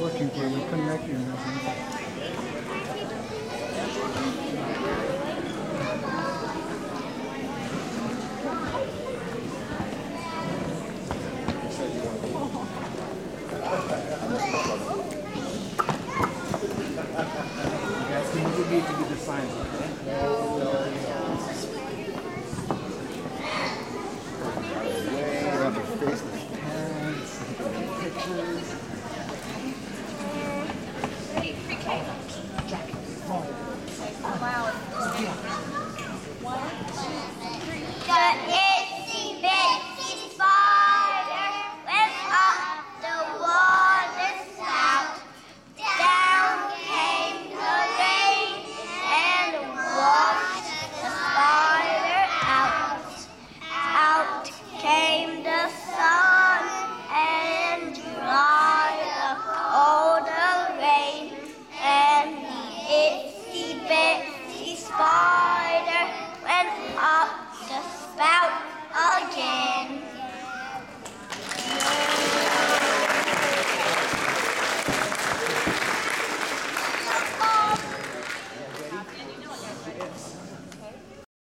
looking for him. I couldn't make him. time.